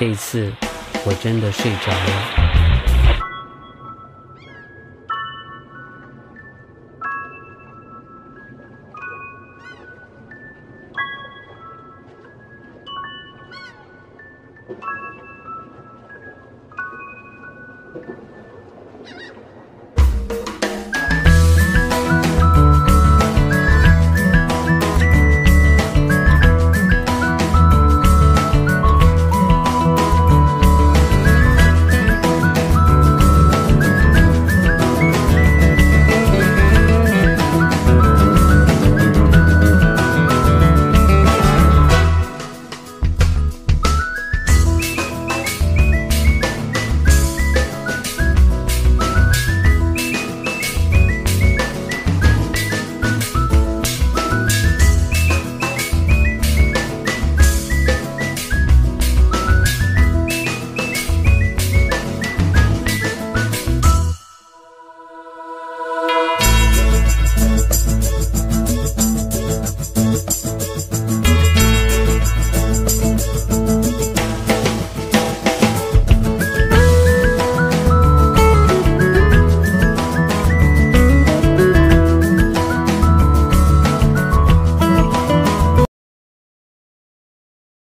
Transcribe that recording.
这一次，我真的睡着了。